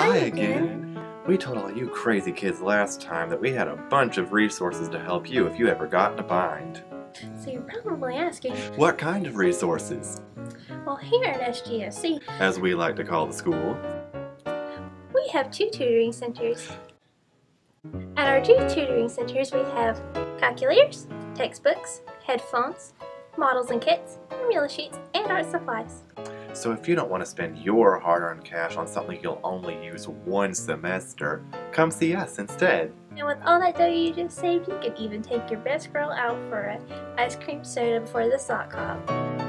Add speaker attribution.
Speaker 1: Hi again. We told all you crazy kids last time that we had a bunch of resources to help you if you ever got in a bind.
Speaker 2: So you're probably asking,
Speaker 1: What kind of resources?
Speaker 2: well here at SGSC,
Speaker 1: As we like to call the school.
Speaker 2: we have two tutoring centers. At our two tutoring centers we have calculators, textbooks, headphones, models and kits, formula sheets, and art supplies.
Speaker 1: So if you don't want to spend your hard-earned cash on something you'll only use one semester, come see us instead.
Speaker 2: And with all that dough you just saved, you can even take your best girl out for an ice cream soda before the sock hop.